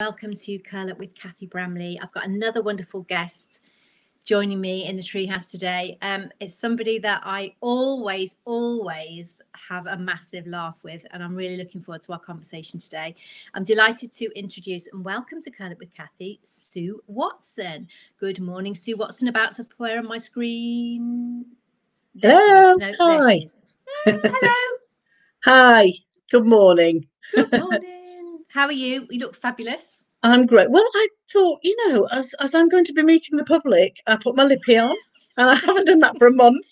Welcome to Curl Up with Cathy Bramley. I've got another wonderful guest joining me in the treehouse today. Um, it's somebody that I always, always have a massive laugh with, and I'm really looking forward to our conversation today. I'm delighted to introduce and welcome to Curl Up with Cathy, Sue Watson. Good morning, Sue Watson. About to appear on my screen. Hello. No, Hi. hello. Hi. Good morning. Good morning. How are you? You look fabulous. I'm great. Well, I thought, you know, as as I'm going to be meeting the public, I put my lippy on, and I haven't done that for a month,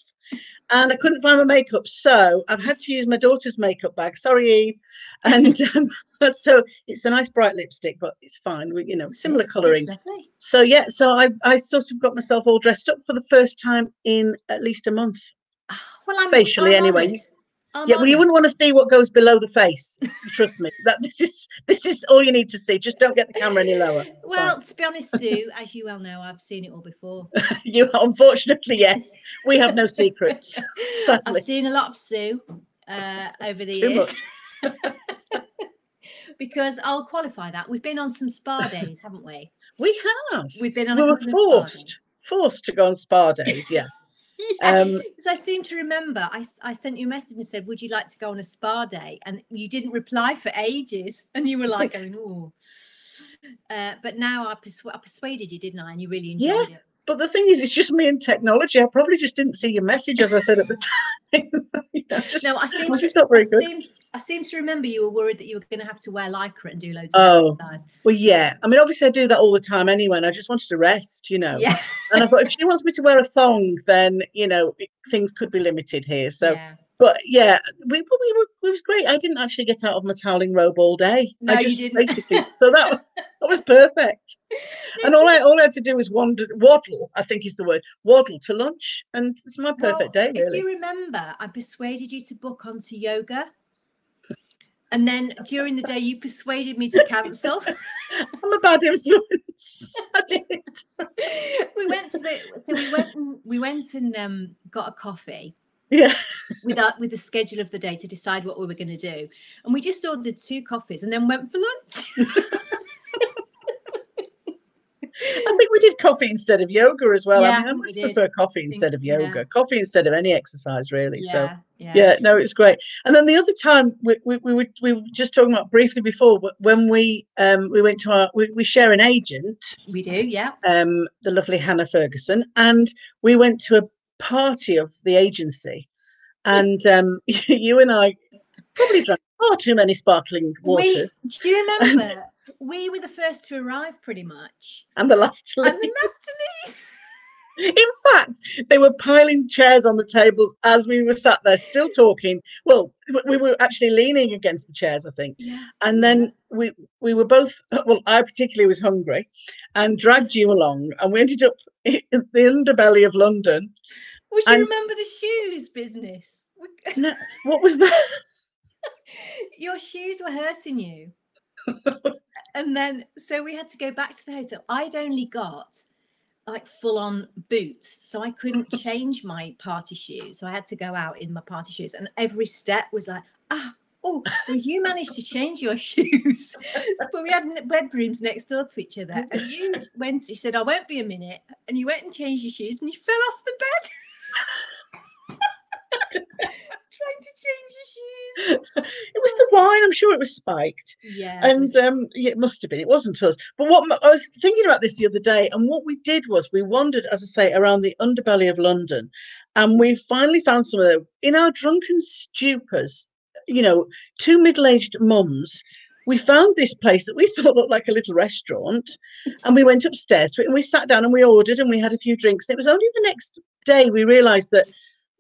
and I couldn't find my makeup, so I've had to use my daughter's makeup bag. Sorry, Eve. And um, so it's a nice bright lipstick, but it's fine. We, you know, similar colouring. So yeah, so I I sort of got myself all dressed up for the first time in at least a month. Well, I'm facially I'm anyway. Yeah, well, you wouldn't want to see what goes below the face. Trust me. That this is this is all you need to see. Just don't get the camera any lower. Well, Fine. to be honest, Sue, as you well know, I've seen it all before. you unfortunately, yes. We have no secrets. I've seen a lot of Sue uh, over the Too years. because I'll qualify that. We've been on some spa days, haven't we? We have. We've been on. We were forced forced to go on spa days. Yeah. Um, so I seem to remember I, I sent you a message and said, Would you like to go on a spa day? And you didn't reply for ages. And you were like, going, Oh. Uh, but now I, persu- I, persuaded you, didn't I? And you really enjoyed yeah. it. But the thing is, it's just me and technology. I probably just didn't see your message as I said at the time. know, just, no, I seem to, not very I good. Seem, I seem to remember you were worried that you were going to have to wear lycra and do loads of oh, exercise. Well, yeah. I mean, obviously, I do that all the time anyway, and I just wanted to rest, you know. Yeah. and I thought if she wants me to wear a thong, then you know it, things could be limited here. So. Yeah. But yeah, we, we were, it was great. I didn't actually get out of my toweling robe all day. No, I just, you didn't. Basically, so that was that was perfect. and all I all I had to do was wander, waddle. I think is the word waddle to lunch, and it's my perfect well, day. Really. If you remember, I persuaded you to book onto yoga and then during the day, you persuaded me to cancel. I'm a bad influence. I did. we went to the so we went and we went and um, got a coffee. Yeah. with our, with the schedule of the day to decide what we were going to do, and we just ordered two coffees and then went for lunch. I think we did coffee instead of yoga as well. Yeah, I, mean, I much prefer coffee instead of yoga, yeah. coffee instead of any exercise, really. Yeah, so, yeah. yeah, no, it's great. And then the other time we, we, we, were, we were just talking about briefly before but when we um, we went to our we, we share an agent. We do, yeah. Um, the lovely Hannah Ferguson, and we went to a party of the agency, and um, you and I probably drank far too many sparkling waters. We, do you remember? we were the first to arrive pretty much. And the last to leave. And the last to leave. In fact, they were piling chairs on the tables as we were sat there still talking. Well, we were actually leaning against the chairs, I think. Yeah. And then we we were both well, I particularly was hungry and dragged you along and we ended up in the underbelly of London. Would you and, remember the shoes business? No, what was that? Your shoes were hurting you and then so we had to go back to the hotel. I'd only got like full on boots, so I couldn't change my party shoes. So I had to go out in my party shoes, and every step was like, ah, oh, you managed to change your shoes. but we had bedrooms next door to each other, and you went. You said, "I won't be a minute," and you went and changed your shoes, and you fell off the bed. trying to change your shoes. it was the wine. I'm sure it was spiked. Yeah. And it, was... um, yeah, it must have been. It wasn't us. But what I was thinking about this the other day, and what we did was we wandered, as I say, around the underbelly of London, and we finally found some of them in our drunken stupors. You know, two middle-aged mums we found this place that we thought looked like a little restaurant and we went upstairs to it and we sat down and we ordered and we had a few drinks it was only the next day we realized that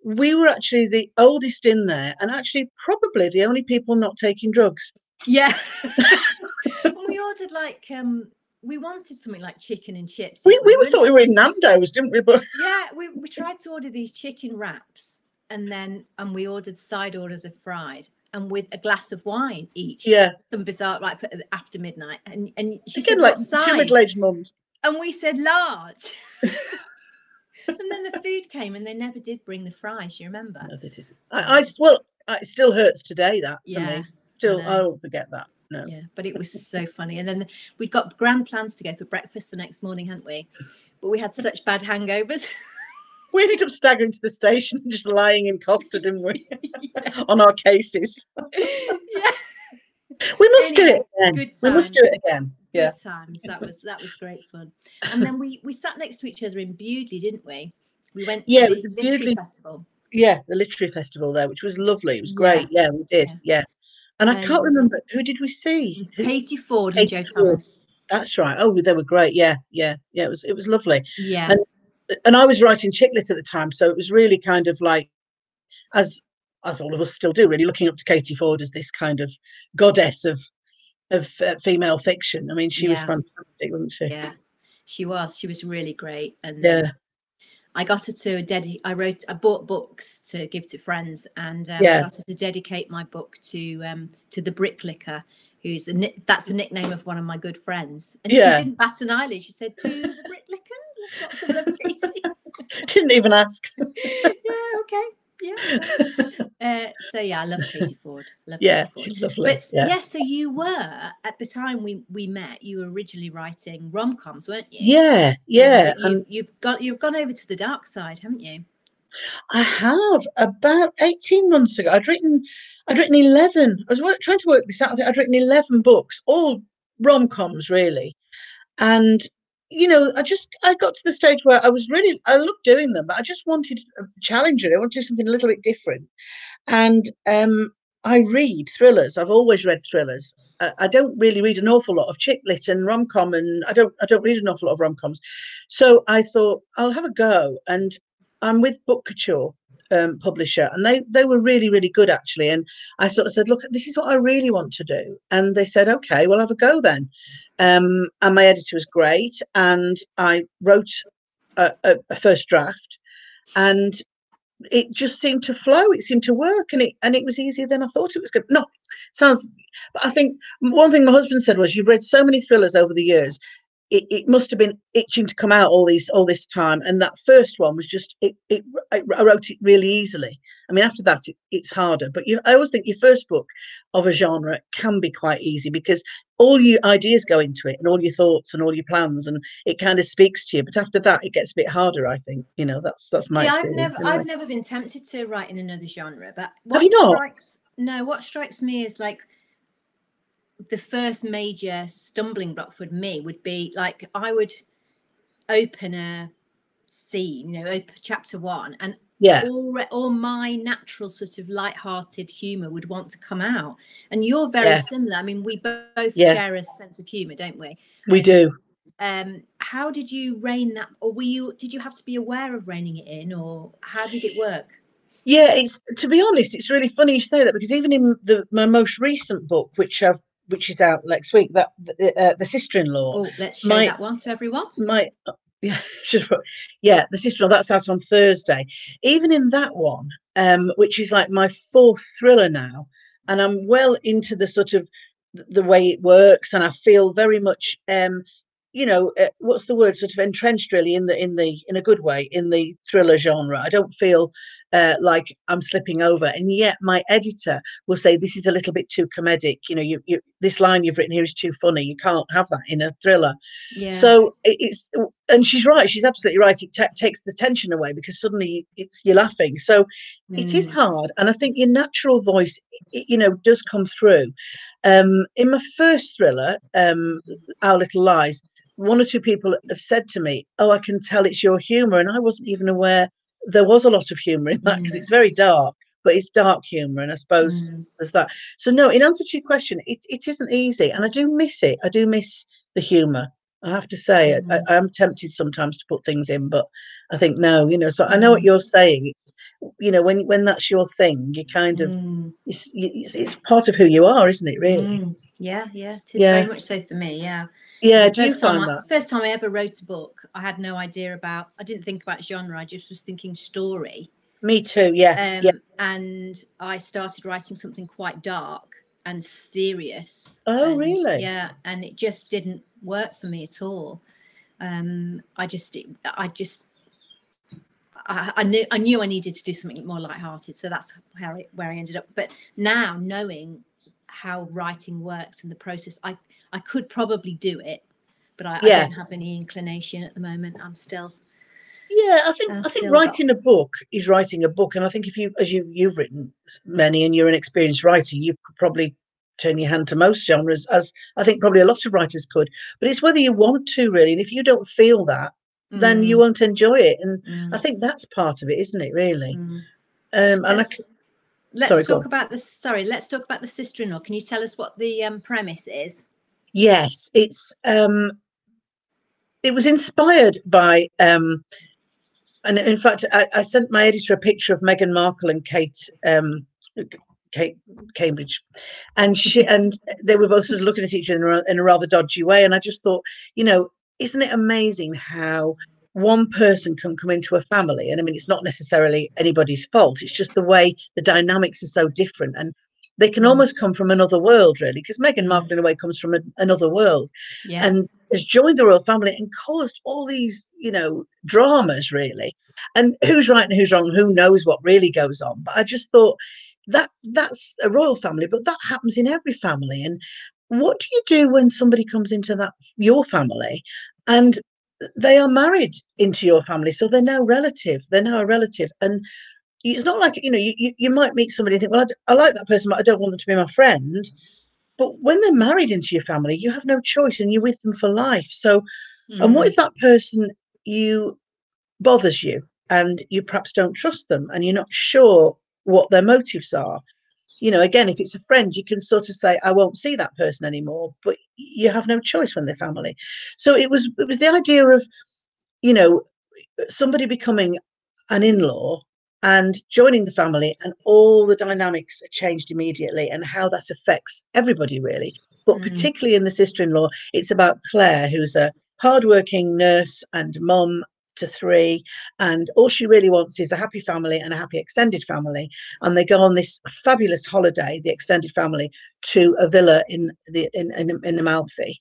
we were actually the oldest in there and actually probably the only people not taking drugs. Yeah. we ordered like um we wanted something like chicken and chips. We, we, we thought we were in Nando's, didn't we? But yeah, we, we tried to order these chicken wraps and then and we ordered side orders of fries and with a glass of wine each. Yeah. Some bizarre like after midnight. And and she Again, said like size? two middle-aged mums. And we said large and then the food came and they never did bring the fries. You remember? No, they didn't. I, I well, it still hurts today. That yeah, me. Still, I, I won't forget that. no. Yeah, but it was so funny. And then we'd got grand plans to go for breakfast the next morning, hadn't we? But we had such bad hangovers. We ended up staggering to the station, just lying in Costa, didn't we? yeah. On our cases. yeah. Must do it again. good We must do it again. Yeah. Good times. That was that was great fun. And then we we sat next to each other in Bewdley, didn't we? We went to Yeah, it the was a literary Bewdley- festival. Yeah, the literary festival there, which was lovely. It was great. Yeah, we did. Yeah. Yeah. And I can't remember who did we It see? was Katie Fforde and Jo Ford. Thomas. That's right. Oh, they were great. Yeah, yeah, yeah. It was it was lovely. Yeah. And- And I was writing chick lit at the time, so it was really kind of like, as as all of us still do, really looking up to Katie Fforde as this kind of goddess of of uh, female fiction. I mean, she was fantastic, wasn't she? yeah. She was. She was really great. And Yeah. I got her to dedicate. I wrote. I bought books to give to friends, and um, Yeah. I got her to dedicate my book to um, to the Bricklicker, who's that's the nickname of one of my good friends. And Yeah. she didn't bat an eyelid. She said, "To the Bricklicker." Lots of love, Katie. Didn't even ask. yeah. Okay. Yeah. Uh, so yeah, I love Katie Fforde. Love Yeah, Katie Fforde. lovely. But yeah. yeah. so you were at the time we we met. You were originally writing rom coms, weren't you? yeah, yeah. you've, you've got you've gone over to the dark side, haven't you? I have about 18 months ago. I'd written, I'd written 11. I was work, trying to work this out. I'd written 11 books, all rom coms, really. And, you know, I just, I got to the stage where I was really, I loved doing them, but I just wanted a challenge. really. I wanted to do something a little bit different. And um, I read thrillers. I've always read thrillers. I, I don't really read an awful lot of chick lit and rom com, and I don't, I don't read an awful lot of rom coms. So I thought I'll have a go. And I'm with Bookouture um, publisher, and they they were really really good actually. And I sort of said, look, this is what I really want to do, and they said, okay, we'll have a go then. Um, and my editor was great, and I wrote a, a, a first draft, and it just seemed to flow. It seemed to work, and it and it was easier than I thought it was going. No, sounds. But I think one thing my husband said was, you've read so many thrillers over the years it, it must have been itching to come out all these all this time and that first one was just it, it I wrote it really easily i mean after that it, it's harder but you i always think your first book of a genre can be quite easy because all your ideas go into it and all your thoughts and all your plans and it kind of speaks to you but after that it gets a bit harder i think you know that's that's my yeah, I've experience never anyway. I've never been tempted to write in another genre, but what strikes no, what strikes me is like the first major stumbling block for me would be like I would open a scene, you know, open chapter one, and yeah all all my natural sort of light-hearted humor would want to come out. And you're very Yeah. similar. I mean, we both Yeah. share a sense of humor, don't we? we do um how did you rein that or were you did you have to be aware of reining it in or how did it work Yeah, it's to be honest, it's really funny you say that because even in the my most recent book, which I've which is out next week, that uh, the sister-in-law, oh let's show My- that one to everyone my uh, yeah, yeah, the sister-in-law that's out on Thursday. Even in that one, um, which is like my fourth thriller now, and I'm well into the sort of the way it works, and I feel very much um you know uh, what's the word sort of entrenched really in the in the in a good way in the thriller genre i don't feel uh, like i'm slipping over and yet my editor will say this is a little bit too comedic you know you, you this line you've written here is too funny you can't have that in a thriller. Yeah. So it's and she's right she's absolutely right it ta- takes the tension away because suddenly it's you're laughing. So it is Mm, hard and i think your natural voice i- you know does come through. Um in my first thriller um our little lies one or two people have said to me oh i can tell it's your humor and i wasn't even aware there was a lot of humor in that because Mm. it's very dark but it's dark humor and i suppose mm, there's that so no in answer to your question it, it isn't easy and i do miss it i do miss the humor i have to say I- Mhm. I, i'm tempted sometimes to put things in but i think no you know so i know what Mhm. you're saying you know when when that's your thing you kind of mm, it's, it's it's part of who you are isn't it really mm. yeah yeah it is Yeah. very much so for me yeah yeah first time I, that first time i ever wrote a book i had no idea about i didn't think about genre i just was thinking story me too yeah um, yeah and I started writing something quite dark and serious. Oh, and, really? Yeah, and it just didn't work for me at all. Um, I just, it, I just, I, I knew, I knew I needed to do something more lighthearted, so that's how it, where I ended up. But now, knowing how writing works and the process. I I could probably do it, but I, Yeah. I don't have any inclination at the moment. I'm still Yeah, I think I think still got- writing a book is writing a book, and I think if you, as you you've written many, and you're an experienced writer, you could probably turn your hand to most genres, as I think probably a lot of writers could. But it's whether you want to really, and if you don't feel that, then you Mm, won't enjoy it. And mm, I think that's part of it, isn't it? Really. mm. Um, and Let's, let's sorry, talk about the sorry. Let's talk about the sister-in-law. Can you tell us what the um, premise is? Yes, it's um, it was inspired by um, and in fact, I, I sent my editor a picture of Meghan Markle and Kate um, Kate Cambridge, and she and they were both sort of looking at each other in a, in a rather dodgy way. And I just thought, you know, isn't it amazing how one person can come into a family? And I mean, it's not necessarily anybody's fault. It's just the way the dynamics are so different, and they can Mm. almost come from another world, really. Because Meghan. Markle, in a way, comes from a, another world Yeah. and has joined the royal family and caused all these, you know, dramas really. And who's right and who's wrong, who knows what really goes on. But I just thought that that's a royal family, but that happens in every family. And what do you do when somebody comes into that your family and they are married into your family? So they're now relative, they're now a relative. And it's not like, you know, you, you, you might meet somebody and think, well, I like that person, but I don't want them to be my friend. But when they're married into your family, you have no choice and you're with them for life. So, and what Mm, if that person you bothers you and you perhaps don't trust them and you're not sure what their motives are? You know, again, if it's a friend, you can sort of say, I won't see that person anymore, but you have no choice when they're family. So it was it was the idea of, you know, somebody becoming an in-law and joining the family and all the dynamics are changed immediately and how that affects everybody really. But Mm. particularly in the sister-in-law it's about claire who's a hardworking nurse and mom to three and all she really wants is a happy family and a happy extended family. And they go on this fabulous holiday the extended family to a villa in the in in, in amalfi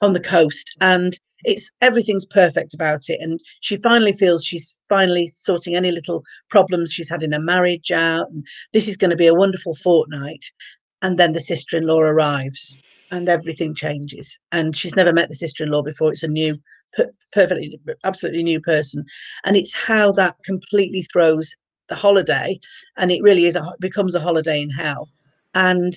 on the coast. And it's everything's perfect about it and she finally feels she's finally sorting any little problems she's had in her marriage out and this is going to be a wonderful fortnight and then the sister-in-law arrives and everything changes. And she's never met the sister-in-law before it's a new per- perfectly absolutely new person. And it's how that completely throws the holiday and it really is a, becomes a holiday in hell. And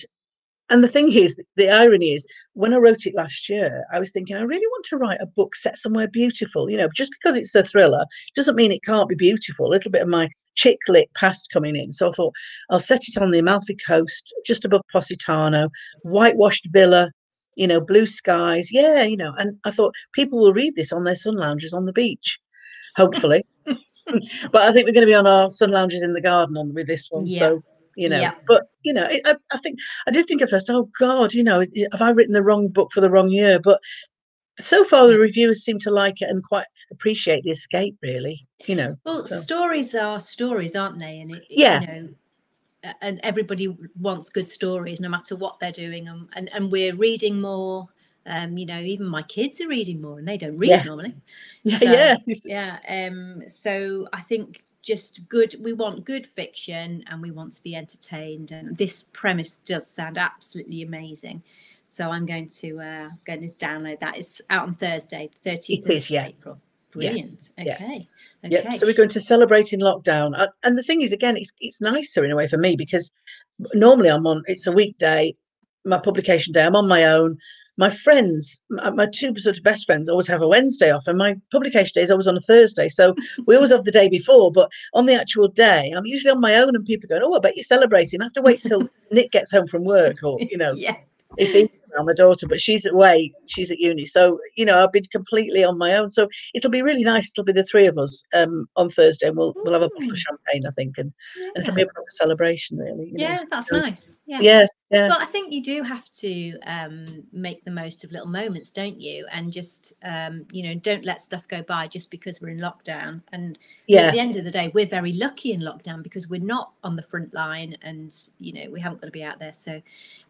and the thing is the irony is when i wrote it last year i was thinking i really want to write a book set somewhere beautiful you know just because it's a thriller doesn't mean it can't be beautiful. A little bit of my chick lit past coming in. So i thought i'll set it on the amalfi coast just above positano whitewashed villa you know blue skies. Yeah you know and i thought people will read this on their sun lounges on the beach hopefully. But i think we're going to be on our sun lounges in the garden on with this one Yeah. so you know Yeah. but you know it, I, I think i did think at first oh god you know have i written the wrong book for the wrong year but so far the reviewers seem to like it and quite appreciate the escape really you know Well, So- stories are stories, aren't they? And it, Yeah. you know, and everybody wants good stories, no matter what they're doing. And and, and we're reading more. Um, you know, even my kids are reading more, and they don't read Yeah. normally. yeah So, yeah Yeah. Um. So I think just good. We want good fiction, and we want to be entertained. And this premise does sound absolutely amazing. So I'm going to uh, going to download that. It's out on Thursday, thirtieth It is, of yeah. April. Yeah. Brilliant. Yeah. Okay. Yeah, Okay. so we're going to celebrate in lockdown, Uh, and the thing is, again, it's it's nicer in a way for me because normally I'm on. It's a weekday, my publication day. I'm on my own. My friends, my, my two sort of best friends, always have a Wednesday off, and my publication day is always on a Thursday. So we always have the day before, but on the actual day, I'm usually on my own, and people go, "Oh, I bet you're celebrating." I have to wait till Nick gets home from work, or you know, yeah. if he's around my daughter, but she's away, she's at uni. So, you know, I've been completely on my own. So it'll be really nice. It'll be the three of us um on Thursday and we'll we'll have a bottle Mm. of champagne, I think, and, and it'll be a proper celebration really. you know. Yeah, that's So, nice. Yeah. Yeah, yeah. Well, I think you do have to um, make the most of little moments, don't you? And just, um, you know, don't let stuff go by just because we're in lockdown. And yeah. at the end of the day, we're very lucky in lockdown because we're not on the front line and, you know, we haven't got to be out there. So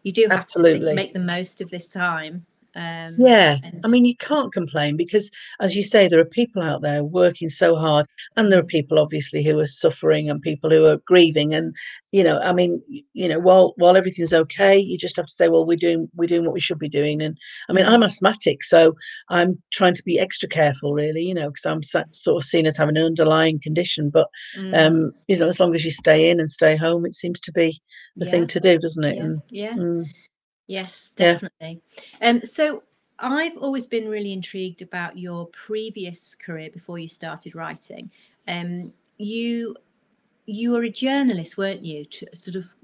you do have to Absolutely. think, make the most of this time Um, Yeah, I mean, you can't complain because, as you say, there are people out there working so hard, and there are people obviously who are suffering and people who are grieving. And you know, I mean, you know, while while everything's okay, you just have to say, well, we're doing we're doing what we should be doing. And I mean, I'm Mm. asthmatic, so I'm trying to be extra careful, really, you know, because I'm sort of seen as having an underlying condition. But Mm, um, you know, as long as you stay in and stay home, it seems to be the yeah, thing to do, doesn't it? yeah, And yeah. mm, Yes, yeah, definitely. Um, so I've always been really intrigued about your previous career before you started writing. Um, you you were a journalist, weren't you? To, sort of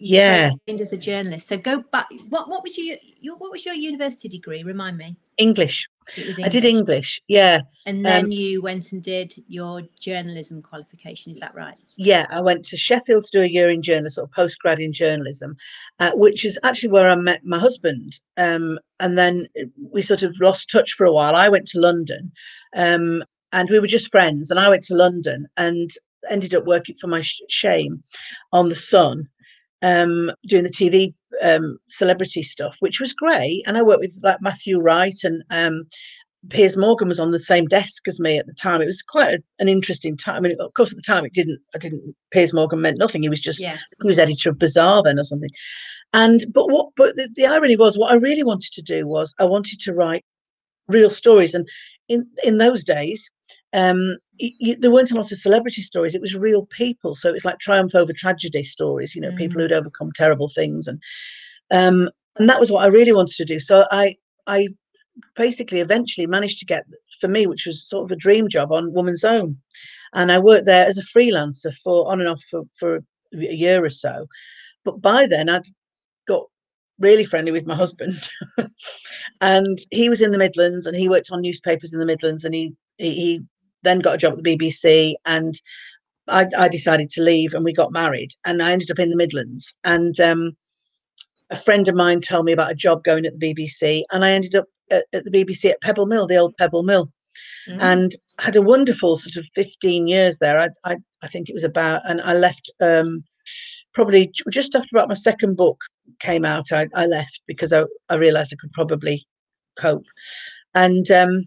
yeah, trained as a journalist. So go back. What what was your, your what was your university degree? Remind me. English. It was I did English, English. Yeah. and Um, then you went and did your journalism qualification. Is that right? yeah, I went to Sheffield to do a year in journalism, or of postgrad in journalism, uh, which is actually where I met my husband. Um, and then we sort of lost touch for a while. I went to London, um, and we were just friends. And I went to London and ended up working for my sh- shame on the Sun, um, doing the TV um, celebrity stuff, which was great. And I worked with like Matthew Wright and um, Piers Morgan was on the same desk as me at the time. It was quite a, an interesting time. I mean, of course, at the time, it didn't. I didn't. Piers Morgan meant nothing. He was just Yeah. he was editor of Bizarre then or something. And but what? But the, the irony was, what I really wanted to do was I wanted to write real stories. And in in those days, um, y y there weren't a lot of celebrity stories. It was real people. So it was like triumph over tragedy stories. You know, people Mm. who'd overcome terrible things, and um, and that was what I really wanted to do. So I I basically eventually managed to get for me, which was sort of a dream job on Woman's Own, and I worked there as a freelancer for on and off for for a year or so. But by then, I'd got really friendly with my husband, and he was in the Midlands, and he worked on newspapers in the Midlands, and he he, he then got a job at the BBC, and I, I decided to leave, and we got married, and I ended up in the Midlands, and um, a friend of mine told me about a job going at the BBC, and I ended up at, at the BBC at Pebble Mill, the old Pebble Mill, Mm. and had a wonderful sort of 15 years there. I, I, I think it was about, and I left um, probably just after about my second book came out. I, I left because I, I realised I could probably cope, and um,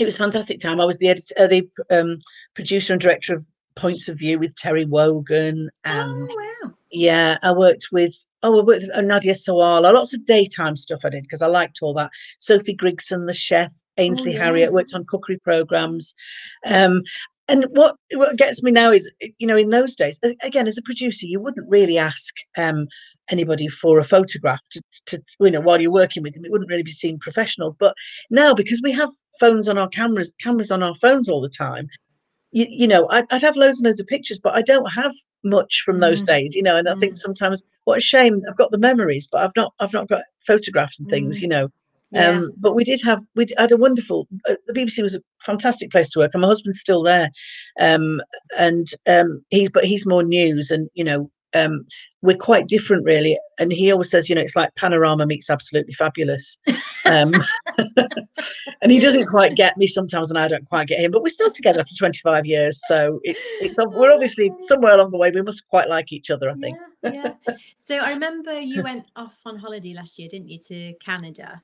it was a fantastic time. I was the editor, uh, the um, producer and director of Points of View with Terry Wogan, and oh wow. yeah, I worked with oh, I worked with uh, Nadia Sawalha, lots of daytime stuff I did because I liked all that. Sophie Grigson, the chef, Ainsley yeah. Harriott, worked on cookery programs. Um, and what what gets me now is, you know, in those days, again, as a producer, you wouldn't really ask um, anybody for a photograph to, to, you know, while you're working with them. It wouldn't really be seen professional. But now, because we have phones on our cameras, cameras on our phones all the time, you, you know, I'd, I'd have loads and loads of pictures, but I don't have much from those Mm. days, you know. And I think sometimes, what a shame! I've got the memories, but I've not, I've not got photographs and things, Mm. you know. Yeah. Um, but we did have, we had a wonderful. Uh, the BBC was a fantastic place to work, and my husband's still there. Um, and um, he's, but he's more news, and you know, um, we're quite different, really. And he always says, you know, it's like Panorama meets Absolutely Fabulous. Um, and he doesn't quite get me sometimes, and I don't quite get him. But we're still together for 25 years, so it, it's we're obviously somewhere along the way. We must quite like each other, I think. Yeah, yeah. So I remember you went off on holiday last year, didn't you, to Canada?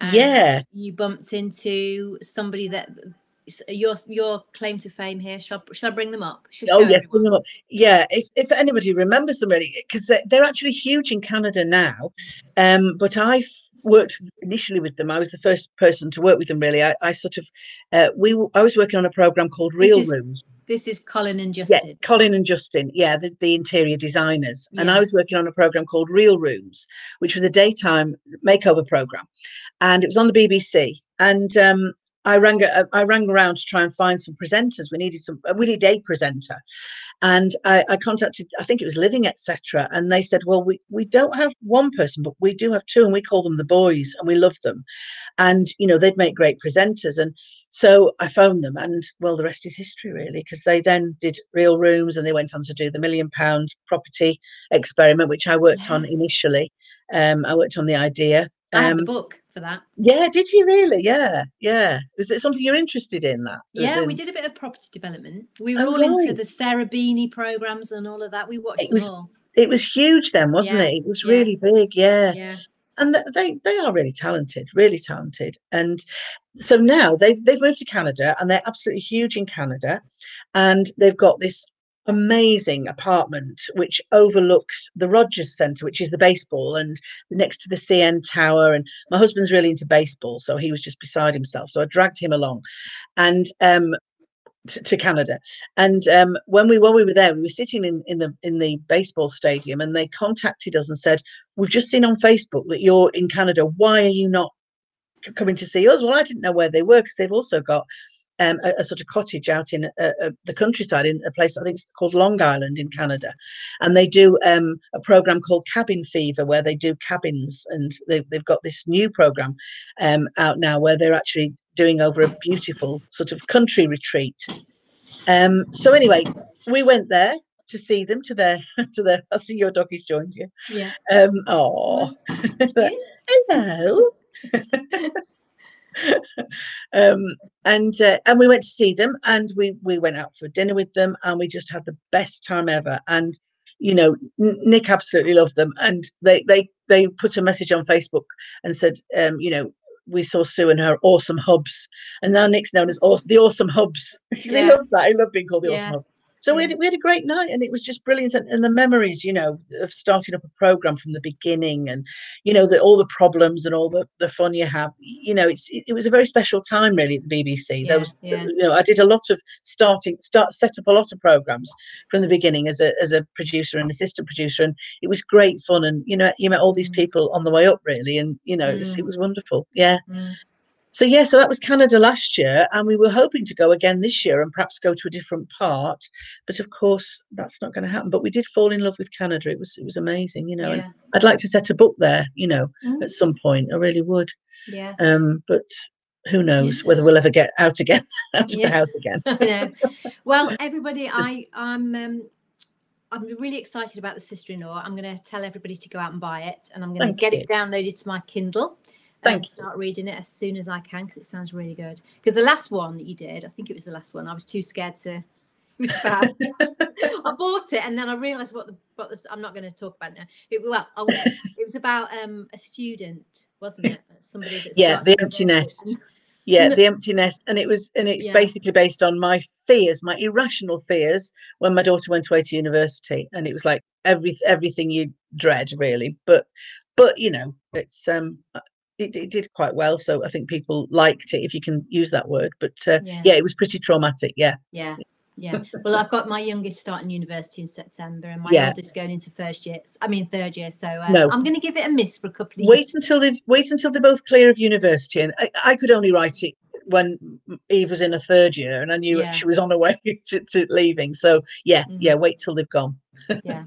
And Yeah. You bumped into somebody that your your claim to fame here. Shall, shall I bring them up? Shall Oh yes, everyone? bring them up. Yeah, if, if anybody remembers them really, because they're, they're actually huge in Canada now. Um, but I worked initially with them. I was the first person to work with them. Really, I, I sort of uh, we I was working on a program called Real is Rooms. This is Colin and Justin. Yeah. Colin and Justin. Yeah, the, the interior designers. And I was working on a program called Real Rooms, which was a daytime makeover program, and it was on the BBC. And um, I rang I rang around to try and find some presenters. We needed some. We needed a presenter, and I, I contacted. I think it was Living Etc. And they said, "Well, we we don't have one person, but we do have two, and we call them the boys, and we love them, and you know they'd make great presenters." And so I phoned them, and well, the rest is history, really, because they then did Real Rooms, and they went on to do the Million Pound Property Experiment, which I worked on initially. Um, I worked on the idea. Had the Um, book for that. yeah, did you really? Yeah, yeah. Was it something you're interested in? That? Yeah, we did a bit of property development. We were Oh, all into the Sarah Beeny programs and all of that. We watched It them was- all. It was huge then, wasn't Yeah, it? It was yeah. really big. Yeah. Yeah. and they they are really talented, really talented. And so now they've they've moved to Canada, and they're absolutely huge in Canada, and they've got this amazing apartment which overlooks the Rogers Centre, which is the baseball, and next to the CN Tower. And my husband's really into baseball, so he was just beside himself. So I dragged him along, and um, to, to Canada. And um, when we when we were there, we were sitting in, in the in the baseball stadium, and they contacted us and said, "We've just seen on Facebook that you're in Canada. Why are you not coming to see us?" Well, I didn't know where they were because they've also got um, a, a, sort of cottage out in uh, uh, the countryside in a place I think it's called Long Island in Canada, and they do um, a program called Cabin Fever where they do cabins, and they've they've got this new program um, out now where they're actually doing over a beautiful sort of country retreat. Um, so anyway, we went there to see them to their to their. I see your doggy's joined you. Yeah. Um. Oh. Hello. um, and uh, and we went to see them, and we we went out for dinner with them, and we just had the best time ever. And you know, Nick absolutely loved them, and they they they put a message on Facebook and said, um, you know, we saw Sue and her awesome hubs, and now Nick's known as the awesome hubs. Yeah. he loves that. He loved being called the yeah. awesome hub. So we, had, we had a great night and it was just brilliant. And, and, the memories, you know, of starting up a program from the beginning and, you know, the, all the problems and all the, the fun you have, you know, it's, it, it was a very special time really at the BBC. Yeah, there was, yeah. you know, I did a lot of starting, start, set up a lot of programs from the beginning as a, as a producer and assistant producer. And it was great fun. And, you know, you met all these mm. people on the way up really. And, you know, mm. it, was, it mm. was wonderful. Yeah. Mm so yeah, so that was Canada last year, and we were hoping to go again this year and perhaps go to a different part. But of course, that's not going to happen. But we did fall in love with Canada. It was it was amazing, you know. Yeah. And I'd like to set a book there, you know, mm. at some point. I really would. Yeah. Um, but who knows whether we'll ever get out again, out of yeah. the house again. yeah. Well, everybody, I I'm um, I'm really excited about the sister-in-law. I'm going to tell everybody to go out and buy it, and I'm going to get you. it downloaded to my Kindle. Thank and start reading it as soon as I can because it sounds really good. Because the last one that you did, I think it was the last one, I was too scared to. It was bad. I bought it and then I realised what the what this. I'm not going to talk about it now. It, well, I, it was about um, a student, wasn't it? Somebody that's yeah, the empty nest. Yeah, the empty nest, and it was, and it's yeah. basically based on my fears, my irrational fears when my daughter went away to university, and it was like every everything you dread, really. But, but you know, it's um, it, it, did quite well. So I think people liked it, if you can use that word. But uh, yeah. yeah. it was pretty traumatic. Yeah. Yeah. Yeah. Well, I've got my youngest starting university in September, and my yeah. oldest going into first year. I mean third year. So uh, no. I'm going to give it a miss for a couple of wait years. until they wait until they're both clear of university. And I, I could only write it when Eve was in a third year, and I knew yeah. she was on her way to, to leaving. So yeah, mm. yeah. Wait till they've gone. yeah.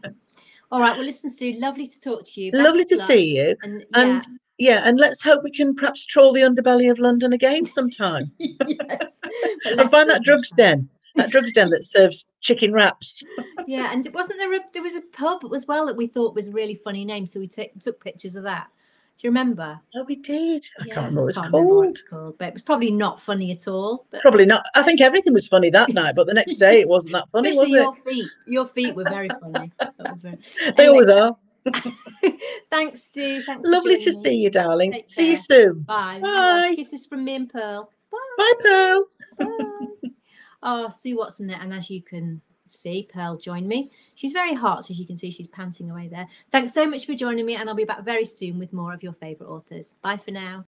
All right. Well, listen, Sue. Lovely to talk to you. Best lovely to luck. see you. And, yeah. and yeah, and let's hope we can perhaps troll the underbelly of London again sometime. yes. and find that drugs den, that drugs den that serves chicken wraps. yeah, and it wasn't there a, there was a pub as well that we thought was a really funny name, so we t- took pictures of that. Do you remember? Oh, we did. I yeah, can't remember what it's called. Remember what it's called, but it was probably not funny at all. But... Probably not. I think everything was funny that night, but the next day it wasn't that funny, Especially was your feet. Your feet were very funny. That was very... They anyway, always are. Thanks, Sue. Thanks. Lovely to see you, darling. see you soon. Bye. Bye. Kisses from me and Pearl. Bye. Bye, Pearl. Bye. oh, Sue Watson there. And as you can see, Pearl joined me. She's very hot, as you can see, she's panting away there. Thanks so much for joining me, and I'll be back very soon with more of your favourite authors. Bye for now.